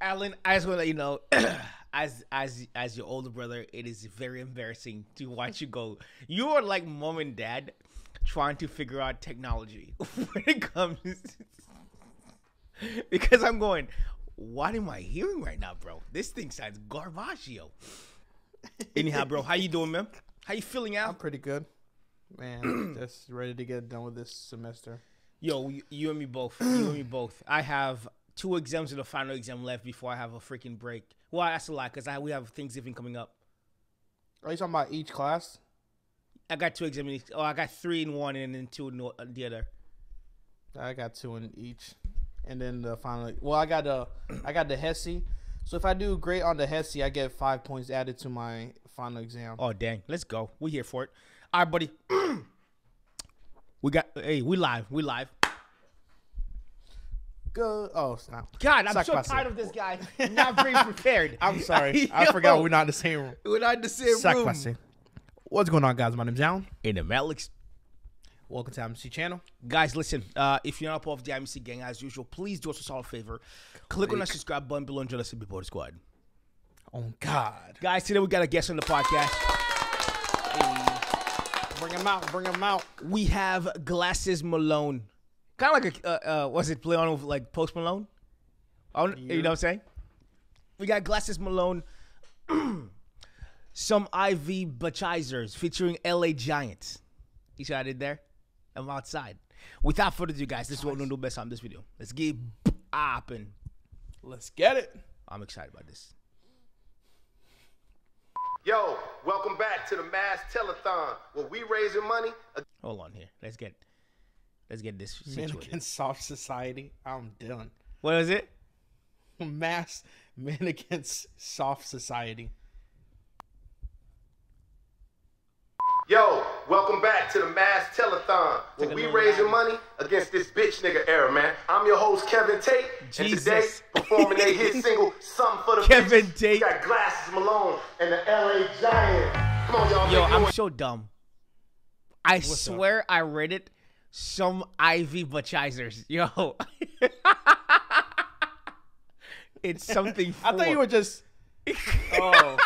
Allen, I just want to let you know, as as as your older brother, it is very embarrassing to watch you go. You are like mom and dad trying to figure out technology when it comes. because I'm going, what am I hearing right now, bro? This thing sounds garbaggio. Anyhow, bro, how you doing, man? How you feeling out? I'm pretty good, man. just ready to get done with this semester. Yo, you, you and me both. You and me both. I have two exams and a final exam left before I have a freaking break. Well, that's a lie because I we have Thanksgiving coming up. Are you talking about each class? I got two exams. Oh, I got three in one and then two in the- the other. I got two in each, and then the final. Well, I got the I got the HESI. So if I do great on the HESI, I get five points added to my final exam. Oh dang, let's go. We here for it. All right, buddy. we got. Hey, we live. We live. Good. Oh snap! God, I'm Sac so passé. tired of this guy not being prepared. I'm sorry. I Yo, forgot we're not in the same room. We're not in the same Sac room. passé. What's going on, guys? My name's Allen. In the Alex. Welcome to Amicy Channel. Guys, listen. Uh, if you're not part of the Amicy gang, as usual, please do us a solid favor. Click on that subscribe button below and join us in Before the Squad. Oh God! Guys, today we got a guest on the podcast. Bring him out. Bring him out. We have Glasses Malone. Kind of like a, uh, uh, was it play on with like Post Malone? I don't- You know what I'm saying? We got Glasses Malone, some IV Butchizers featuring LA Giantz. You see what I did there? I'm outside. Without further ado, guys, this is what we're gonna do best on this video. Let's get up and Let's get it. I'm excited about this. Yo, welcome back to the Mass Telethon, where we raising money. Hold on here. Let's get let's get this Men situated. against soft society. I'm done. What is it? Mass men against soft society. Yo, welcome back to the Mass Telethon, where we raising ride. money against this bitch nigga era, man. I'm your host, Kevin Tate, Jesus. and today, performing their hit single, Something for the Kevin Bitches, Tate. We got Glasses Malone and the LA Giant. Come on, y'all. Yo, I'm noise. so dumb. I up? swear I read it. Some Ivy Butchizers. Yo. it's something. I thought you were just. Oh,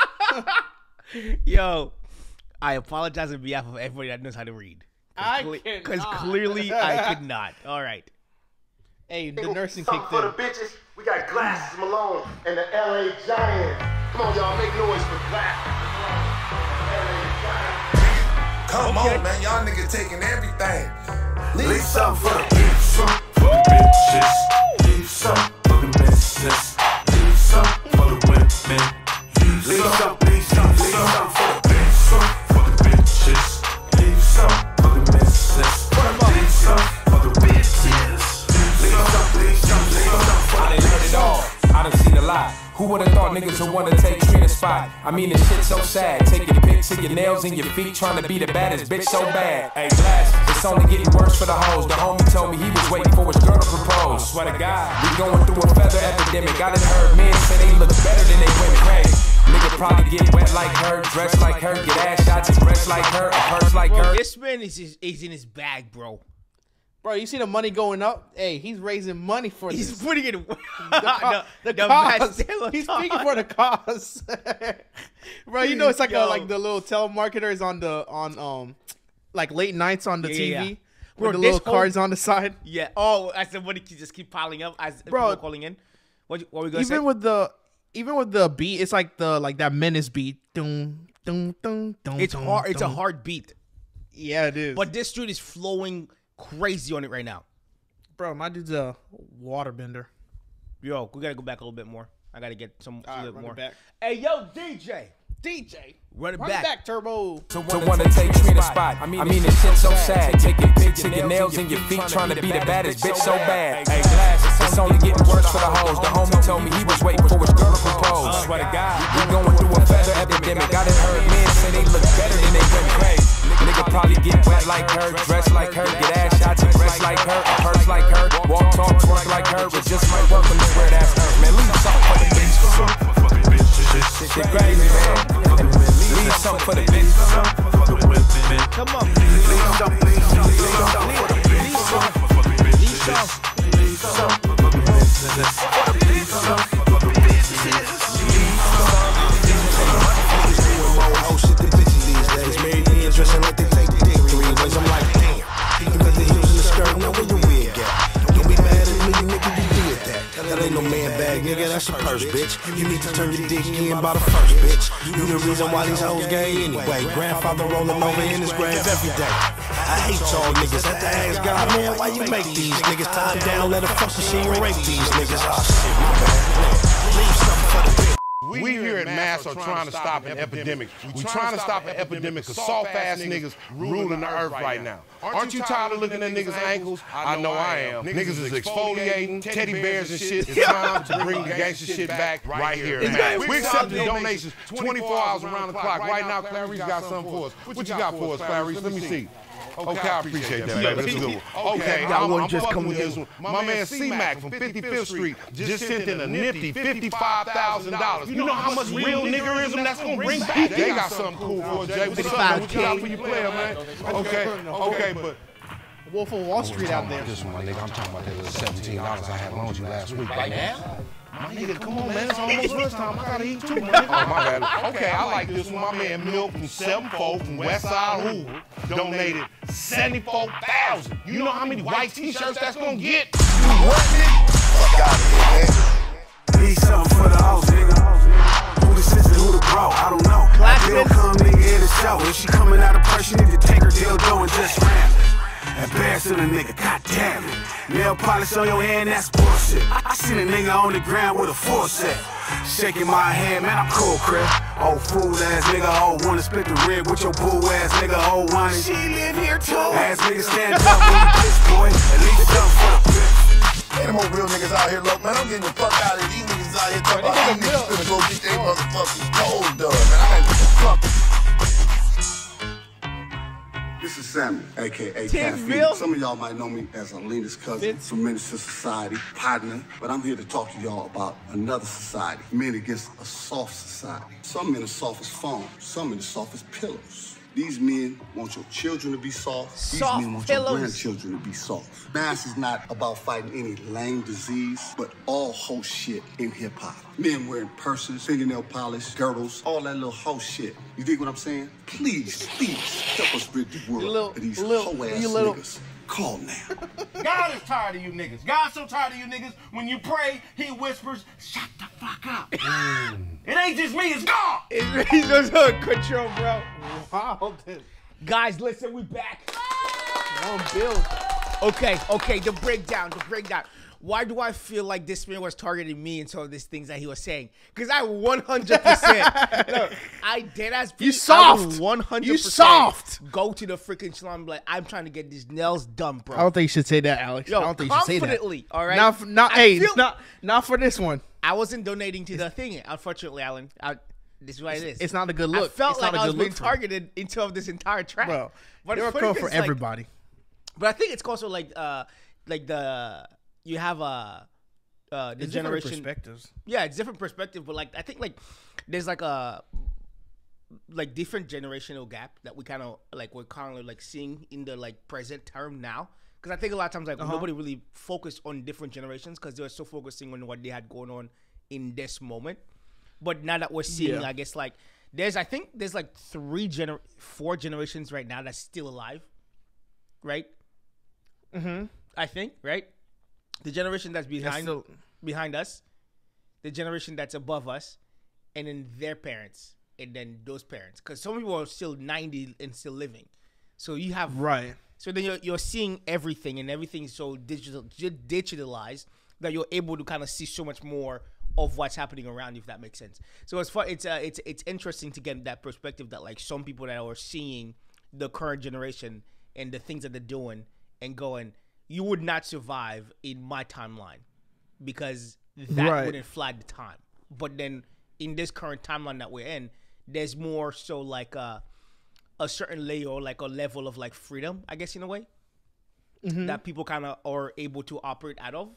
Yo. I apologize on behalf of everybody that knows how to read. I Because cannot. clearly I could not. All right. hey, the Single, nursing Something kicked for the bitches. We got Glasses Malone and the LA Giant. Come on, y'all, make noise for Glasses Malone. Come on, man. Y'all niggas taking everything. Leave something for the bitches. Some for the bitches. Leave some for the misses. Leave some for the women. Leave some, Who would've thought niggas would wanna take Trina spot? I mean, this shit so sad. Taking pics of your nails and your feet, trying to be the baddest bitch so bad. Hey, glass, it's only getting worse for the hoes. The homie told me he was waiting for his girl to propose. Swear to God, we going through a feather epidemic. I done heard men say they look better than they women. Hey, nigga probably get wet like her, dress like her, get ass shots and breasts like her, a purse like Bro, her. this man is, is, is in his bag, bro. Bro, you see the money going up? Hey, he's raising money for He's this. putting it. The, co- the, the, cause. He's speaking for the cause. Bro, you know it's like Yo. a, like the little telemarketers on the on um like late nights on the Yeah, TV yeah, yeah. with the little whole- cards on the side. Yeah. Oh, as the money just keep piling up as Bro. people calling in. What what we gonna say? Even with the even with the beat, it's like the like that menace beat. It's hard. It's a hard beat, Yeah, it is. but this dude is flowing crazy on it right now. bro, my dude's a waterbender. Yo, we gotta go back a little bit more. I gotta get some a little run it more. back. Hey, yo, DJ, DJ, run it run back. it back, Turbo. To wanna take Trina spot. I mean, this shit so sad. Taking pics of your nails and your feet, trying to be the baddest bitch so bad. Hey, glass, it's only getting worse for the hoes. The homie told me he was waiting for his girl to propose. Swear to uh, God, we going through a feather epidemic. I done heard men say they look better than they women. Hey, nigga probably get wet like her, dress like her, get ass shots and breasts like her, a purse like her, walk, talk, twerk like her. It just might work when you swear that's her. Man, leave something for the bitch. Shit crazy, man. Leave something for the bitch. Come on, Leave some, leave some, leave some for the leave some, reason why these hoes gay anyway. Grandfather rolling over in his grave every day. I hate y'all niggas. Have to ask God, man, why you make these niggas time down, let a fuck machine rape these niggas? Oh shit, my bad. Leave something for the bitch. We here at Mass are trying to stop an epidemic. We're trying to stop an epidemic of soft ass niggas ruling the earth right now. Aren't you tired of looking at niggas' ankles? I know I am. Niggas is exfoliating, teddy bears and shit. It's time to bring the gangster shit back right here at Mass. We accepting donations 24 hours around the clock. Right now, Clarice got something for us. What you got for us, Clarice? Let me see. Okay, I appreciate that, baby. That's a good one. Okay, I'm, I'm just coming with this one. My man C-Mac from 55th Street just sent in a nifty $55,000. You know how much real niggerism that's gonna bring back? They got something cool for us, Jay. What's up, man? What you got for your player, man? Okay, okay, but Wolf of Wall Street out there. This one, my nigga, I'm talking about that little $17 I had loaned you last week. Right now? My nigga, come on, man. It's almost lunchtime. I gotta eat too, man. Oh, my bad. Okay, I like this one. My man Milk from 74 from West Side Hoover donated 74000 You know how many white t-shirts that's gonna get? What? Fuck out of here. Need something for the house, nigga. Who the sister, who the bro? I don't know. Bill come nigga in the show. If she coming out of purse, you need to take her dildo and just ram it. Embarrass to the nigga, god damn it. Nail polish on your hand, that's bullshit. I, I seen a nigga on the ground with a full set. Shaking my hand, man, I'm cool, crib. Oh, fool ass nigga, oh, wanna split the rib with your boo ass nigga, oh, whining. She live here too. Ass nigga, stand up when you piss, boy. At least something for the bitch. Ain't no more real niggas out here, look, man. I'm getting the fuck out of. These niggas out here talking about these niggas finna go get their motherfucking toes done, man. I ain't the fuck. This is Sammy, aka Caffeine. Some of y'all might know me as Alina's cousin from Menace II Society, partner, but I'm here to talk to y'all about another society, men against a soft society. Some men are soft as foam, some men are soft as pillows. These men want your children to be soft. These Soft men want pillows. your grandchildren to be soft. Mass is not about fighting any lame disease, but all whole shit in hip hop. Men wearing purses, fingernail polish, girdles, all that little whole shit. You dig what I'm saying? Please, please help us rid the world little- of these little- hoe ass niggas. Call now. God is tired of you niggas. God's so tired of you niggas. When you pray, he whispers, shut the fuck up. Mm. It ain't just me, it's God. He's just on control, bro. Wow, Guys, listen, we back. one bill. Okay, okay, the breakdown, the breakdown. Why do I feel like this man was targeting me and some of these things that he was saying? Because I 100%, look, I dead as You soft. 100% You soft. go to the freaking salon like, I'm trying to get these nails done, bro. I don't think you should say that, Alex. Yo, I don't think you should say that. confidently, all right? Not, for, not, I hey, feel- not, not for this one. I wasn't donating to the thing, unfortunately, Allen. I, this is what it is. It's not a good I look. felt It's like not a I was being look for him. targeted until this entire track. Bro, but you're a it's for 'cause, like, everybody. But I think it's also like uh like the you have a uh the It's different generation perspectives. yeah it's different perspective but like I think like there's like a like different generational gap that we kind of like we're kind of like seeing in the like present term now because I think a lot of times like Uh-huh. nobody really focused on different generations because they were so focusing on what they had going on in this moment but now that we're seeing Yeah. I guess like there's I think there's like three gener four generations right now that's still alive right Mm-hmm. I think, right? The generation that's behind still- behind us, the generation that's above us, and then their parents, and then those parents. Because some people are still ninety and still living. So you have Right. So then you're you're seeing everything, and everything is so digital digitalized that you're able to kind of see so much more of what's happening around you, if that makes sense. So it's fun. It's uh, it's it's interesting to get that perspective that like some people that are seeing the current generation and the things that they're doing and going, you would not survive in my timeline because that Right. wouldn't flag the time. But then in this current timeline that we're in, there's more so like a a certain layer like a level of like freedom, I guess in a way mm-hmm. that people kind of are able to operate out of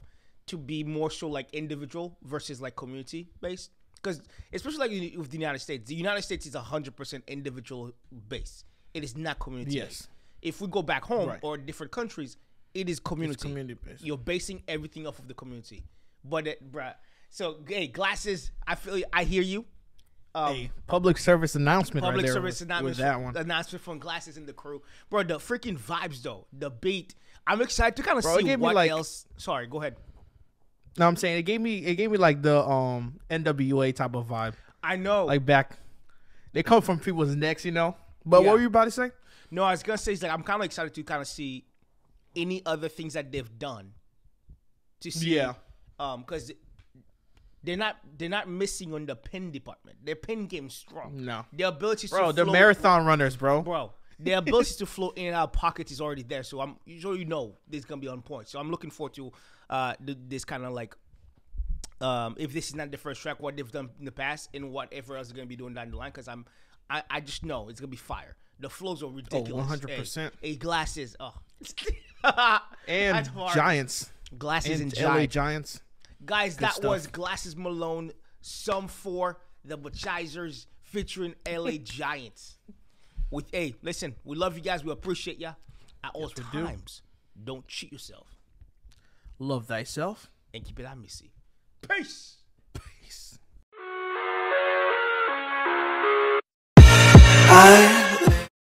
to be more so like individual versus like community based. Because especially like in- with the United States, the United States is hundred percent individual based. It is not community. Yes. based. If we go back home Right. or different countries, it is community. community-based. You're basing everything off of the community. But it, bruh. So hey, glasses. I feel. I hear you. Um, Hey, public service announcement public right there service with, announcement, with that one. announcement from Glasses and the crew, bro. The freaking vibes though, the beat. I'm excited to kind of Bro, see what like- else. Sorry, go ahead. No, I'm saying it gave me it gave me like the um NWA type of vibe. I know. Like back, they come from people's necks, you know. But Yeah. what were you about to say? no, I was gonna say is like I'm kind of excited to kind of see any other things that they've done. To see, Yeah. um, because they're not they're not missing on the pin department. Their pin game strong. No. their ability Bro, to the flow- marathon runners, bro. bro. Their ability to flow in and out of pockets is already there. So I'm sure you know this is gonna be on point. So I'm looking forward to uh this kind of like um if this is not the first track, what they've done in the past and whatever else they're gonna be doing down the line. Because I'm I, I just know it's gonna be fire. The flows are ridiculous. 100%. Hey, hey, glasses. Oh. And Giantz. Glasses And and, LA Giantz. Giantz. Guys, that stuff. was Glasses Malone, some for The Bachizers featuring LA Giantz. With hey, listen, we love you guys. We appreciate ya. At all we do. times, don't cheat yourself Love thyself. and keep it Amicy. Peace. Peace. I